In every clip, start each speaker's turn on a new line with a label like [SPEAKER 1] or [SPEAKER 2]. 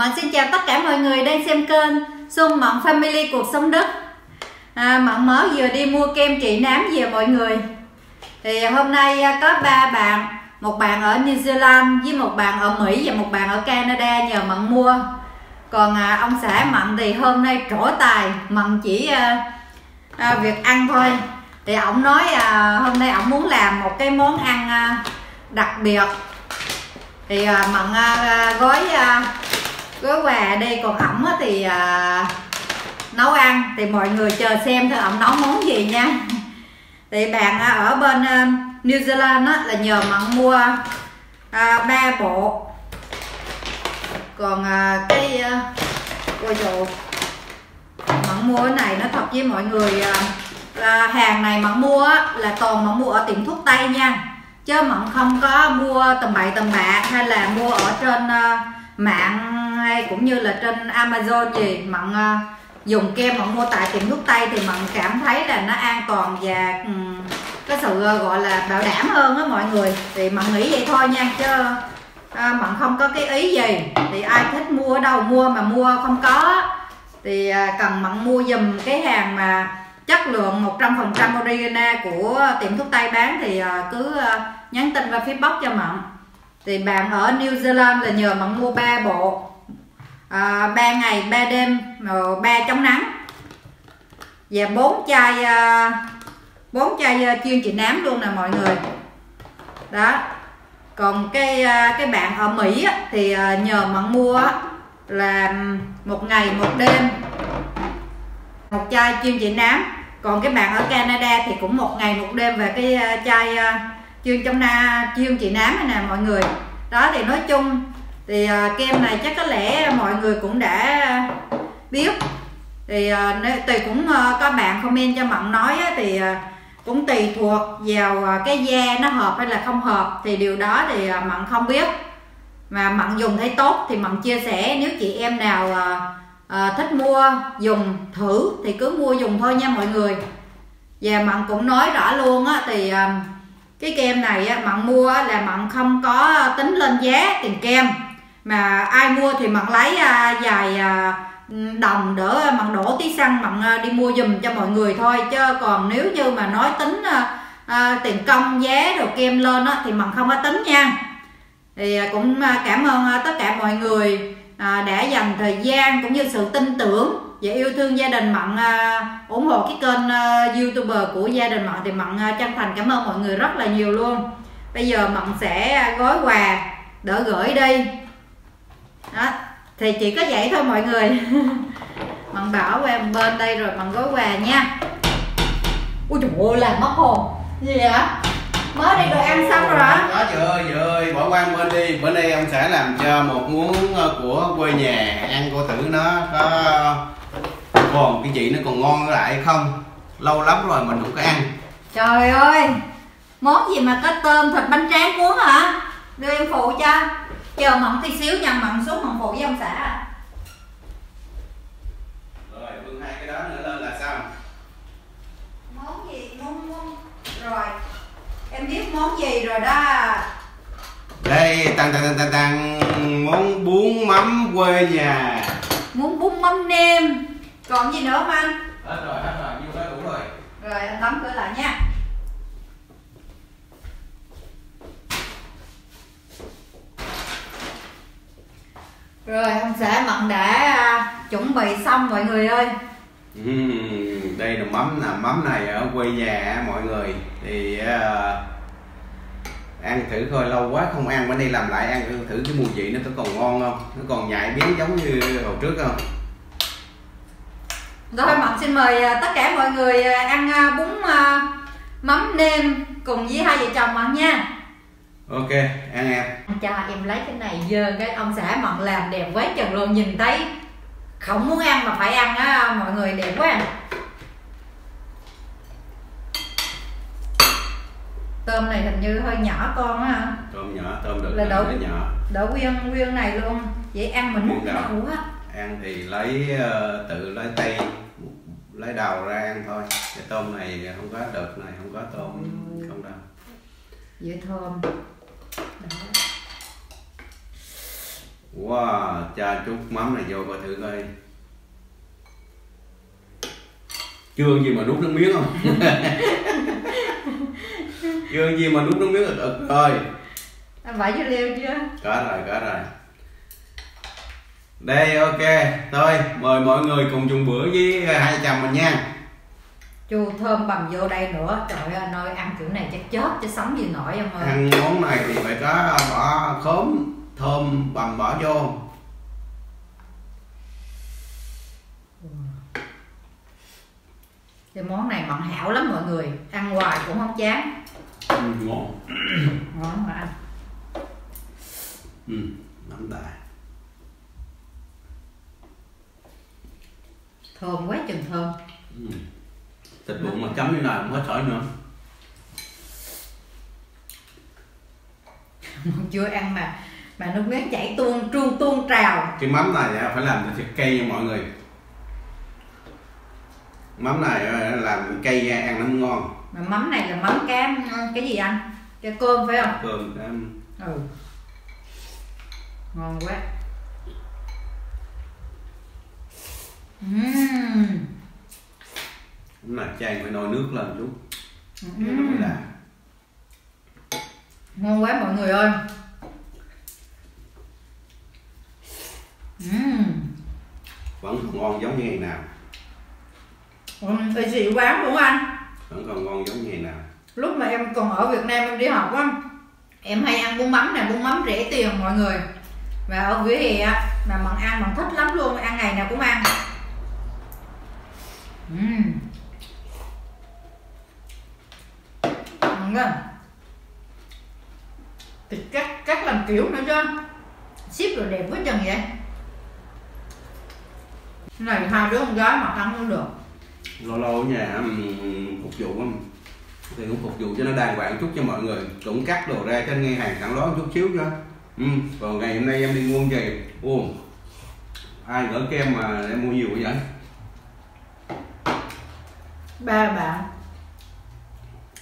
[SPEAKER 1] Mận xin chào tất cả mọi người đang xem kênh Xuân Mận Family Cuộc Sống Đức à, Mận mới vừa đi mua kem trị nám về mọi người. Thì hôm nay à, có ba bạn Một bạn ở New Zealand với một bạn ở Mỹ và một bạn ở Canada nhờ Mận mua. Còn à, ông xã Mận thì hôm nay trổ tài Mận chỉ à, à, việc ăn thôi. Thì ổng nói à, hôm nay ổng muốn làm một cái món ăn à, đặc biệt. Thì à, mận à, à, gói à, gói quà đây còn ẩm thì à, nấu ăn. Thì mọi người chờ xem thôi ẩm nấu món gì nha. Thì bạn à, ở bên à, New Zealand á, là nhờ mặn mua à, ba bộ. Còn à, cái à, ôi trời mặn mua cái này nó thật với mọi người à, à, hàng này mặn mua á, là toàn mặn mua ở tiệm thuốc tây nha. Chứ mặn không có mua tầm bậy tầm bạ hay là mua ở trên à, mạng hay cũng như là trên Amazon gì mận ờ, dùng kem mận mua tại tiệm thuốc tây thì mận cảm thấy là nó an toàn và ừ, cái có sự ờ, gọi là bảo đảm hơn á mọi người. Thì mận nghĩ vậy thôi nha chứ ờ, à, mận không có cái ý gì. Thì ai thích mua ở đâu mua mà mua không có thì à, cần mận mua dùm cái hàng mà chất lượng 100% Origina của tiệm thuốc tây bán thì à, cứ à, nhắn tin vào facebook cho mận thì bạn ở New Zealand là nhờ mận mua 3 bộ à, 3 ngày 3 đêm ờ, rồi 3 chống nắng. Và bốn chai ờ, bốn chai ờ, chuyên trị nám luôn nè mọi người. Đó. Còn cái cái bạn ở Mỹ thì nhờ mặn mua là một ngày một đêm. Một chai chuyên trị nám. Còn cái bạn ở Canada thì cũng một ngày một đêm về cái chai chuyên trong na chuyên trị nám này nè mọi người. Đó thì nói chung thì uh, kem này chắc có lẽ mọi người cũng đã biết. Thì à, uh, tùy cũng uh, có bạn comment cho mận nói á, thì uh, cũng tùy thuộc vào uh, cái da nó hợp hay là không hợp. Thì điều đó thì uh, mận không biết. Mà mận dùng thấy tốt thì mận chia sẻ nếu chị em nào uh, uh, thích mua dùng thử thì cứ mua dùng thôi nha mọi người. Và mận cũng nói rõ luôn á thì uh, cái kem này á, mận mua là mận không có tính lên giá tiền kem mà ai mua thì mặn lấy à, vài à, đồng đỡ mặn đổ tí xăng mặn à, đi mua dùm cho mọi người thôi. Chứ còn nếu như mà nói tính à, à, tiền công giá đồ kem lên á, thì mặn không có tính nha. Thì à, cũng à, cảm ơn à, tất cả mọi người à, đã dành thời gian cũng như sự tin tưởng và yêu thương gia đình mặn à, ủng hộ cái kênh à, youtuber của gia đình mặn thì mặn à, chân thành cảm ơn mọi người rất là nhiều luôn. Bây giờ mặn sẽ gói quà đỡ gửi đi đó thì chỉ có vậy thôi mọi người. Mận bảo qua bên đây rồi mận gói quà nha. Ui trời ơi làm mất hồn. Gì vậy? Mới đi đồ ăn xong rồi hả?
[SPEAKER 2] Có chị ơi chị ơi bỏ qua bên đi. Bữa nay ông sẽ làm cho một món của quê nhà ăn cô thử nó. Có còn cái chị nó còn ngon lại không? Lâu lắm rồi mình không có ăn.
[SPEAKER 1] Trời ơi món gì mà có tôm thịt bánh tráng cuốn hả? Đưa em phụ cho chờ mặn tí xíu nha mặn xuống mặn phụ với ông xã.
[SPEAKER 2] Rồi bưng hai cái đó nữa lên là sao?
[SPEAKER 1] Món gì? Món món rồi. Em biết món gì rồi đó.
[SPEAKER 2] Đây tăng tăng tăng tăng tăng. Món bún mắm quê nhà.
[SPEAKER 1] Muốn bún mắm nêm. Còn gì nữa không anh?
[SPEAKER 2] Hết rồi hết rồi nhiêu đó đủ rồi.
[SPEAKER 1] Rồi anh đóng cửa lại nha rồi ông xã mận đã à, chuẩn bị xong mọi người ơi.
[SPEAKER 2] Uhm, đây là mắm nè mắm này ở quê nhà mọi người. Thì uh, ăn thử thôi lâu quá không ăn bữa nay làm lại ăn thử cái mùi vị nó có còn ngon không? Nó còn nhạy biến giống như hồi trước không?
[SPEAKER 1] Rồi Mận xin mời à, tất cả mọi người ăn bún mắm nêm cùng với hai vợ chồng Mận nha
[SPEAKER 2] Ok, ăn em.
[SPEAKER 1] Cho em lấy cái này dơ cái ông xã Mận làm đẹp quá chừng luôn nhìn thấy Không muốn ăn mà phải ăn á mọi người đẹp quá. Tôm này hình như hơi nhỏ con á
[SPEAKER 2] Tôm nhỏ, tôm được
[SPEAKER 1] là đậu,
[SPEAKER 2] nhỏ.
[SPEAKER 1] đậu nguyên nguyên này luôn. Vậy ăn mình múc đầu á.
[SPEAKER 2] Ăn thì lấy uh, tự lấy tay lấy đầu ra ăn thôi. Cái tôm này không có đợt này không có tôm ừ. không đâu.
[SPEAKER 1] Dễ thơm.
[SPEAKER 2] Wow cha chút mắm này vô coi thử coi. Chưa gì mà nuốt nước miếng không? Chưa gì mà nuốt nước miếng ực ực rồi.
[SPEAKER 1] Anh phải cho liêu chưa?
[SPEAKER 2] Có rồi có rồi. Đây ok. Thôi mời mọi người cùng dùng bữa với hai chồng mình nha
[SPEAKER 1] chua thơm bằm vô đây nữa. Trời ơi ơi ăn kiểu này chắc chết chứ sống gì nổi em ơi.
[SPEAKER 2] Ăn món này thì phải có bỏ khóm thơm bằm bỏ vô.
[SPEAKER 1] Cái món này mặn hảo lắm mọi người. Ăn hoài cũng không chán.
[SPEAKER 2] Ừ, ngon.
[SPEAKER 1] Ngon mà ăn.
[SPEAKER 2] Ừ, nắm đại
[SPEAKER 1] thơm quá chừng thơm.
[SPEAKER 2] Ừ. thịt bụng mà chấm như này không hết sỏi nữa.
[SPEAKER 1] Chưa ăn mà mà nước miếng chảy tuôn tuôn tuôn trào.
[SPEAKER 2] Cái mắm này phải làm thịt cây nha mọi người. Mắm này làm cây ra ăn nó ngon.
[SPEAKER 1] Mà mắm này là mắm cá cái gì anh? Cái cơm phải không?
[SPEAKER 2] Cơm cám
[SPEAKER 1] ừ. Ngon quá. Ừm.
[SPEAKER 2] Này chan phải nồi nước lên chút. Nó mới đã
[SPEAKER 1] ngon quá mọi người ơi. Ừm.
[SPEAKER 2] vẫn còn ngon giống như ngày nào.
[SPEAKER 1] Ừm, Ê, xịn quá đúng không anh?
[SPEAKER 2] Vẫn còn ngon giống như ngày nào.
[SPEAKER 1] Lúc mà em còn ở Việt Nam em đi học á em hay ăn bún mắm này bún mắm rẻ tiền mọi người. Và ở vỉa hè á mà bằng ăn bằng thích lắm luôn ăn ngày nào cũng ăn. Ừm. Ngon quá thịt cắt cắt làm kiểu nữa chứ. Ship rồi đẹp quá chừng vậy. Này hai đứa con gái mà ăn không được.
[SPEAKER 2] Lâu lâu ở nhà ừm, phục vụ á, thì cũng phục vụ cho nó đàng hoàng chút cho mọi người. Cũng cắt đồ ra cho nghe hàng ló một chút xíu cho. Ừ. còn ngày hôm nay em đi mua về ô ai gỡ kem mà em mua nhiều vậy?
[SPEAKER 1] Ba bạn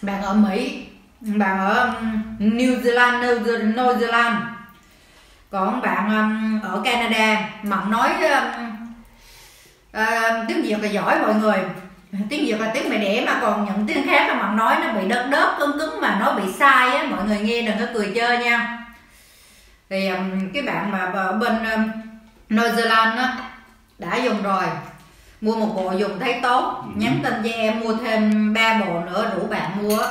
[SPEAKER 1] bạn ở Mỹ bạn ở New Zealand New Zealand, New Zealand. Còn bạn um, ở Canada mặn nói um, uh, tiếng Việt là giỏi mọi người. Tiếng Việt là tiếng mẹ đẻ mà còn những tiếng khác là mặn nói nó bị đất đớt cứng cứng mà nó bị sai á mọi người nghe đừng có cười chơi nha. Thì um, cái bạn mà ở bên um, New Zealand á đã dùng rồi mua một bộ dùng thấy tốt
[SPEAKER 2] Ừ.
[SPEAKER 1] nhắn tin cho em mua thêm ba bộ nữa rủ bạn mua á.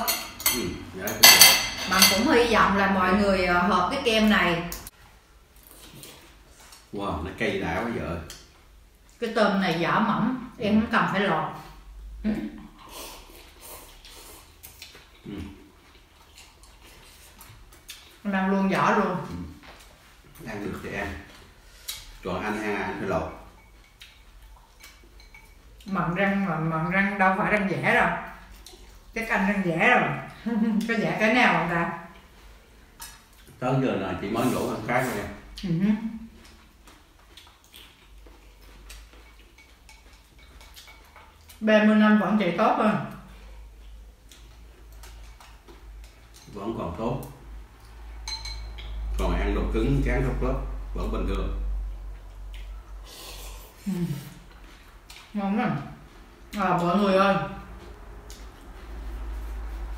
[SPEAKER 2] ừ. dạ, cũng được.
[SPEAKER 1] bạn cũng hy vọng là mọi người ờ, hợp cái kem này
[SPEAKER 2] wow nó cây đã quá vợ
[SPEAKER 1] cái tôm này vỏ mỏng em không cần phải lọt
[SPEAKER 2] Ừ.
[SPEAKER 1] Em ăn luôn vỏ luôn
[SPEAKER 2] ăn được thì ăn còn anh ăn anh phải lột
[SPEAKER 1] mận răng mà mận răng đâu phải răng dẻ đâu. Chắc anh răng dẻ rồi có dẻ cái nào không ta?
[SPEAKER 2] Tới giờ là chỉ mới đổ ăn khác thôi
[SPEAKER 1] Ừ hứ. ba mươi năm vẫn chạy tốt hơn.
[SPEAKER 2] Vẫn còn tốt. Còn ăn đồ cứng chán thốt lớp vẫn bình thường
[SPEAKER 1] ngon lắm. À, mọi người ơi.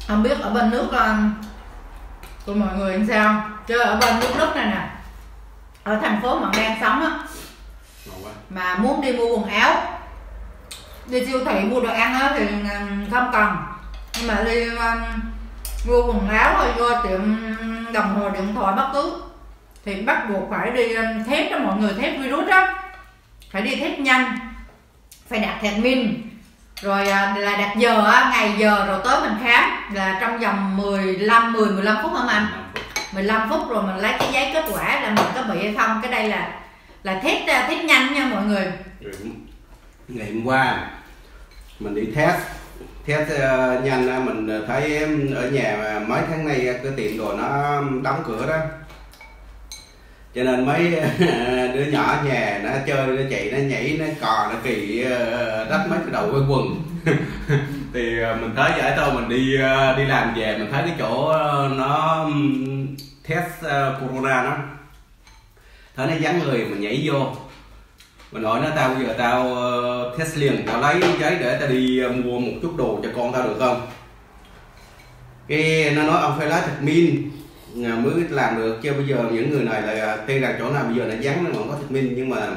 [SPEAKER 1] Không biết ở bên nước um, của mọi người làm sao? Chứ ở bên nước Đức này nè. Ở thành phố mà đang sống á. Mà muốn đi mua quần áo. Đi siêu thị mua đồ ăn á thì không cần. Nhưng mà đi mua quần áo rồi vô tiệm đồng hồ điện thoại bất cứ. Thì bắt buộc phải đi test đó mọi người test virus á phải đi test nhanh phải đặt thẻ min rồi à, là đặt giờ ngày giờ rồi tới mình khám. Là trong vòng 15 10 15 phút hả anh?
[SPEAKER 2] Năm phút.
[SPEAKER 1] 15 phút rồi mình lấy cái giấy kết quả là mình có bị hay không. Cái đây là là test à, test nhanh nha mọi người.
[SPEAKER 2] Ngày hôm qua mình đi test. Test ờ, nhanh mình thấy ở nhà mấy tháng nay cái tiệm đồ nó đóng cửa đó cho nên mấy, đứa nhỏ nhà nó chơi nó chạy nó nhảy, nó cò, nó kỳ ờ, rách mấy cái đầu cái quần. Thì ờ, mình thấy giải thôi, mình đi ờ, đi làm về, mình thấy cái chỗ nó test corona nó. Thấy nó vắng người, mình nhảy vô. Mình hỏi nó, tao bây giờ tao test liền, tao lấy giấy để tao đi mua một chút đồ cho con tao được không? Cái nó nói, ông phải lấy thật min mới làm được, chứ bây giờ những người này là tuy rằng chỗ nào, bây giờ nó vắng nó còn có thật minh, nhưng mà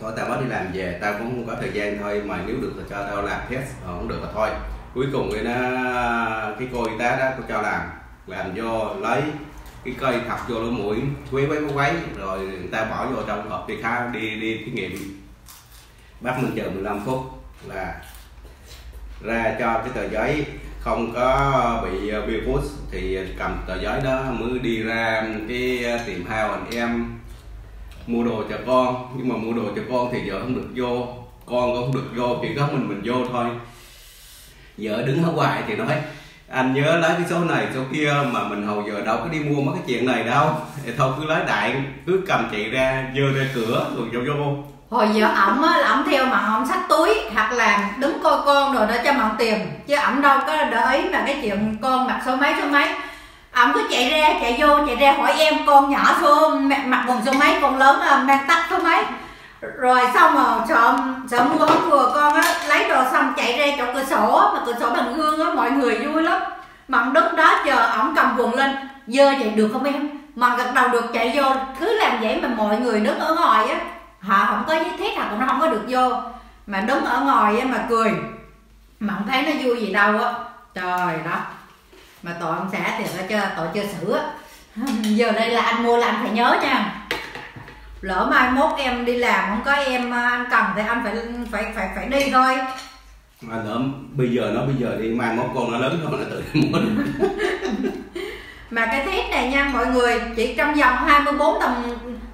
[SPEAKER 2] thôi, tao mới đi làm về, tao cũng không có thời gian thôi, mà nếu được thì cho tao làm test không được là thôi. Cuối cùng thì nó, cái cô y tá đó cô cho làm làm vô lấy cái cây thật vô lỗ mũi quấy quấy quấy, rồi người ta bỏ vô trong hộp đi khá đi đi thí nghiệm. Bắt mình chờ 15 phút là ra cho cái tờ giấy không có ờ, bị virus thì cầm tờ giấy đó mới đi ra cái ờ, tiệm hao anh em mua đồ cho con. Nhưng mà mua đồ cho con thì vợ không được vô. Con cũng không được vô, chỉ có mình mình vô thôi. Vợ đứng ở ngoài thì nói, anh nhớ lấy cái số này, số kia mà mình hầu giờ đâu có đi mua mấy cái chuyện này đâu. Thì thôi, cứ lấy đại, cứ cầm chạy ra, dơ ra cửa, rồi vô vô
[SPEAKER 1] hồi giờ ổng á, là ổng theo mà ổng sách túi, hoặc là đứng coi con rồi để cho mặn tìm chứ ổng đâu có để ý mà cái chuyện con mặc số mấy số mấy. Ổng cứ chạy ra, chạy vô, chạy ra hỏi em, con nhỏ số mặc quần số mấy, con lớn mang tắt số mấy? Rồi xong rồi sợ sợ mua không vừa con á, lấy đồ xong chạy ra chỗ cửa sổ, mà cửa sổ bằng gương á, mọi người vui lắm. Mặn đứng đó chờ ổng cầm quần lên, dơ vậy được không em? Mà gật đầu được, chạy vô, cứ làm vậy mà mọi người đứng ở ngoài á họ không có giấy thiết họ cũng không có được vô. Mà đứng ở ngoài á mà cười. Mà không thấy nó vui gì đâu á. Trời đó mà tội ông xã thì nó cho tội chưa xử á giờ đây là anh mua là anh phải nhớ nha. Lỡ mai mốt em đi làm không có em à, anh cần thì anh phải phải phải phải đi thôi.
[SPEAKER 2] Mà lỡ bây giờ nó bây giờ đi mai mốt con nó lớn rồi nó tự mua
[SPEAKER 1] mà cái thiết này nha mọi người chỉ trong vòng 24 tầm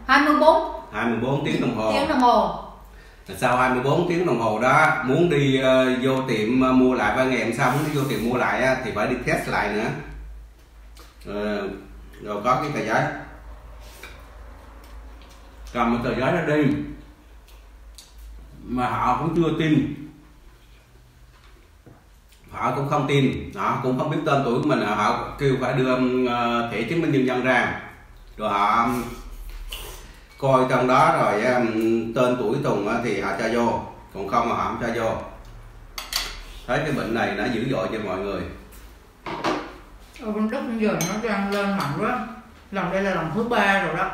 [SPEAKER 1] 24
[SPEAKER 2] 24 tiếng đồng hồ.
[SPEAKER 1] Tiếng đồng hồ.
[SPEAKER 2] Sau 24 tiếng đồng hồ đó muốn đi uh, vô tiệm uh, mua lại ba ngày sau muốn đi vô tiệm mua lại uh, thì phải đi test lại nữa. Uh, rồi có cái tờ giấy. Cầm một tờ giấy ra đi. Mà họ cũng chưa tin. Họ cũng không tin. Họ cũng không biết tên tuổi của mình. Họ kêu phải đưa uh, thẻ chứng minh nhân dân ra. Rồi họ coi trong đó rồi tên tuổi tùng thì họ cho vô còn không mà họ không cho vô. Thấy cái bệnh này nó dữ dội cho mọi người.
[SPEAKER 1] Ở bên đất giờ nó đang lên mạnh quá. Lần đây là lần thứ ba rồi đó.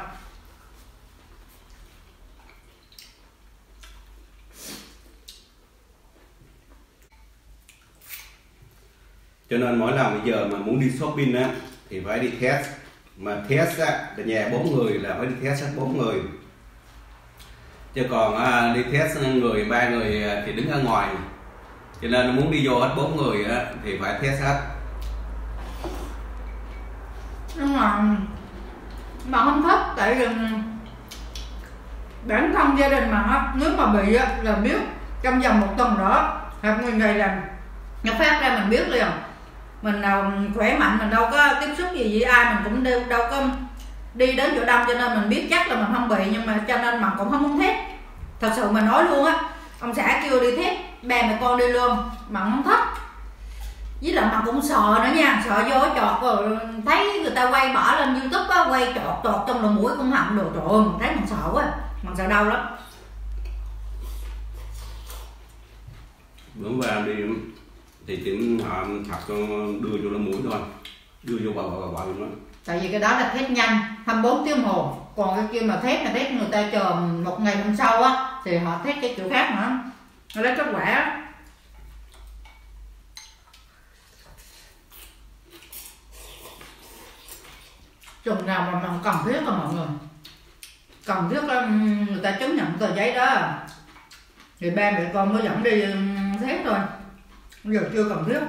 [SPEAKER 2] Cho nên mỗi lần bây giờ mà muốn đi shopping á thì phải đi test mà test á là nhà bốn người là phải đi test hết bốn người. Chứ còn à, đi test người ba người à, thì đứng ở ngoài. Cho nên muốn đi vô hết bốn người á thì phải test hết.
[SPEAKER 1] Nhưng mà mà không thích tại vì bản thân gia đình mà nếu mà bị á là biết trong vòng một tuần đó hoặc người này làm nó phát ra mình biết liền mình nào khỏe mạnh mình đâu có tiếp xúc gì với ai mình cũng đâu, đâu có đi đến chỗ đông cho nên mình biết chắc là mình không bị nhưng mà cho nên mình cũng không muốn thét. Thật sự mà nói luôn á ông xã kêu đi thét ba mẹ con đi luôn mà không thích với lại mà cũng sợ nữa nha sợ vô chọt rồi thấy người ta quay bỏ lên youtube á quay chọt chọt trong đầu mũi cũng họng đồ trời ơi mình thấy mình sợ quá mình sợ đau lắm.
[SPEAKER 2] Bữa vào đi thì tiệm họ thật đưa vô nó mũi thôi. Đưa vô vào vào vào nó
[SPEAKER 1] tại vì cái đó là thép nhanh 24 tiếng hồ còn cái kia mà thép là thép người ta chờ một ngày hôm sau á, thì họ thép cái kiểu khác nữa. Nó lấy kết quả chừng nào mà mình cần thiết rồi mọi người. Cần thiết là người ta chứng nhận tờ giấy đó. Thì ba mẹ con mới dẫn đi thép thôi giờ chưa cần thiết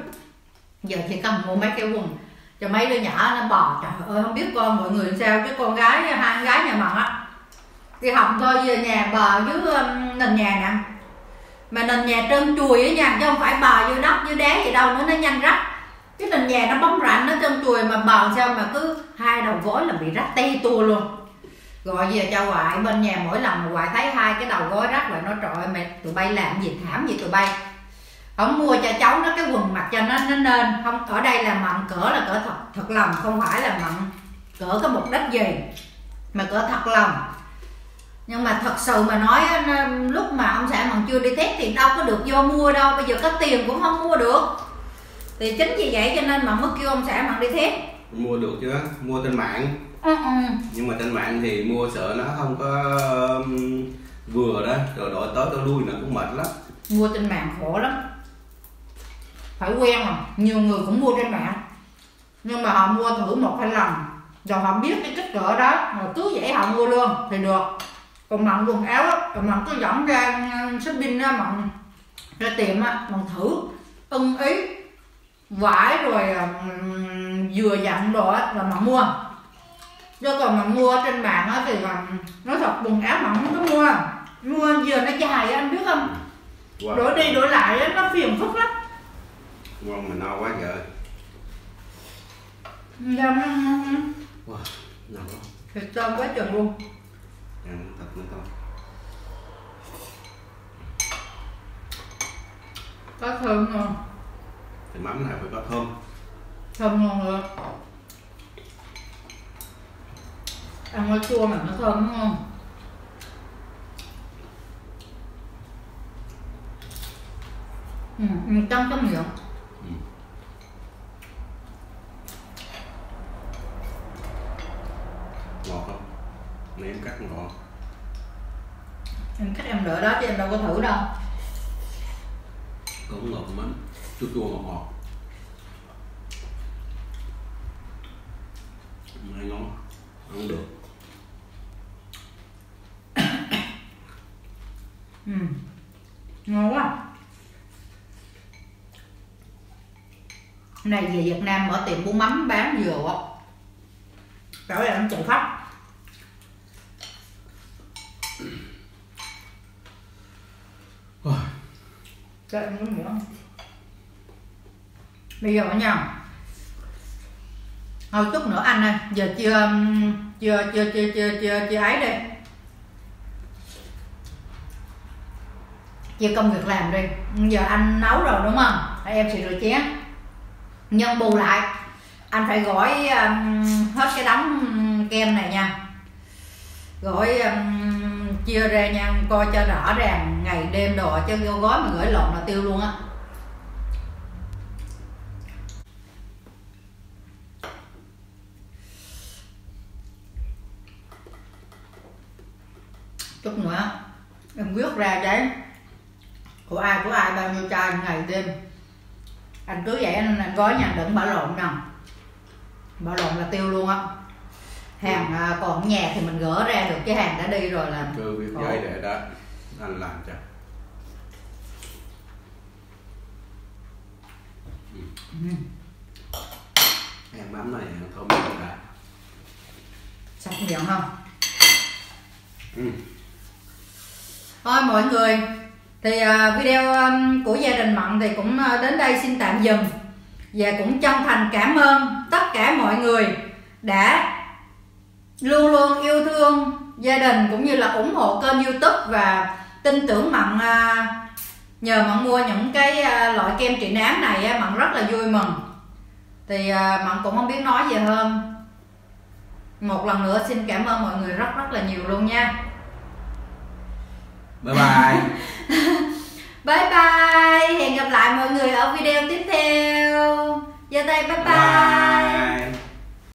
[SPEAKER 1] giờ chỉ cần mua mấy cái quần cho mấy đứa nhỏ nó bò trời ơi không biết con mọi người sao chứ con gái hai con gái nhà mặn á. Đi học thôi về nhà bò dưới um, nền nhà nè. Mà nền nhà trơn chùi á nha chứ không phải bò dưới đất dưới đá gì đâu nữa nó nhanh rách. Cái nền nhà nó bóng rảnh nó trơn chùi mà bò sao mà cứ hai đầu gối là bị rách tê tua luôn. Gọi về cho ngoại bên nhà mỗi lần mà ngoại thấy hai cái đầu gối rách là nó trời mẹ tụi bay làm gì thảm gì tụi bay không mua cho cháu nó cái quần mặc cho nó nó nên. Không ở đây là mặn cỡ là cỡ thật thật lòng không phải là mặn cỡ có mục đích gì mà cỡ thật lòng. Nhưng mà thật sự mà nói lúc mà ông xã còn chưa đi test thì đâu có được vô mua đâu bây giờ có tiền cũng không mua được. Thì chính vì vậy cho nên mà mới kêu ông xã mà đi test.
[SPEAKER 2] Mua được chứ mua trên mạng.
[SPEAKER 1] Ừ, ừ.
[SPEAKER 2] nhưng mà trên mạng thì mua sợ nó không có vừa đó rồi đổi tới tới lui nó cũng mệt lắm.
[SPEAKER 1] Mua trên mạng khổ lắm phải quen à nhiều người cũng mua trên mạng. Nhưng mà họ mua thử một hai lần. Rồi họ biết cái kích cỡ đó rồi cứ vậy họ mua luôn thì được. Còn mặn quần áo á còn mặn cứ dẫn ra shopping á mặn ra tiệm á mặn thử ưng ý vải rồi vừa dặn đồ á là mặn mua. Chứ còn mà mua trên mạng á thì mà nói thật quần áo mặn không có mua. Mua giờ nó dài anh biết không? Wow. đổi đi đổi lại á nó phiền phức lắm
[SPEAKER 2] ngon mà no quá trời
[SPEAKER 1] dạ
[SPEAKER 2] wow ngon lắm
[SPEAKER 1] thịt tôm quá trời luôn
[SPEAKER 2] ăn thịt nữa không
[SPEAKER 1] có thơm ngon
[SPEAKER 2] thì mắm này phải có thơm.
[SPEAKER 1] Thơm ngon rồi. Ăn nó chua mà nó thơm nó ngon ừ, trong cái miệng ừ.
[SPEAKER 2] ngọt không này em cắt ngọt.
[SPEAKER 1] Em cắt em đỡ đó chứ em đâu có thử đâu.
[SPEAKER 2] Cũng ngọt lắm. Chua chua ngọt ngọt. Hay ngon? Ăn được.
[SPEAKER 1] Ừ. ngon quá. Này về Việt Nam mở tiệm bún mắm bán chỗ này nó chạy khách cho em muốn nữa bây giờ nha. Thôi chút nữa anh ơi giờ chưa um, chưa chưa chưa chưa chưa chưa ấy đi. Chưa công việc làm đi. Giờ anh nấu rồi đúng không? Em sẽ rửa chén. Nhân bù lại anh phải gói um, hết cái đống kem này nha. Gói um, chia ra nha coi cho rõ ràng ngày đêm đồ chứ gói mà gửi lộn là tiêu luôn á. Chút nữa em viết ra đấy của ai của ai bao nhiêu chai ngày đêm. Anh cứ vậy anh, gói nhà đừng bảo lộn nào bảo lộn là tiêu luôn á hàng à, còn nhà thì mình gỡ ra được cái hàng đã đi rồi là
[SPEAKER 2] cứ viết giấy để đó anh làm cho ừ. em mắm này thơm miệng đã
[SPEAKER 1] sạch miệng không ừ. thôi mọi người thì uh, video um, của gia đình mận thì cũng uh, đến đây xin tạm dừng và cũng chân thành cảm ơn tất cả mọi người đã luôn luôn yêu thương gia đình cũng như là ủng hộ kênh youtube và tin tưởng mận uh, nhờ mận mua những cái uh, loại kem trị nám này uh, mận rất là vui mừng. Thì mận cũng không biết nói gì hơn. Một lần nữa xin cảm ơn mọi người rất rất là nhiều luôn nha.
[SPEAKER 2] Bye bye.
[SPEAKER 1] Bye bye. Hẹn gặp lại mọi người ở video tiếp theo. Giờ đây bye. Bye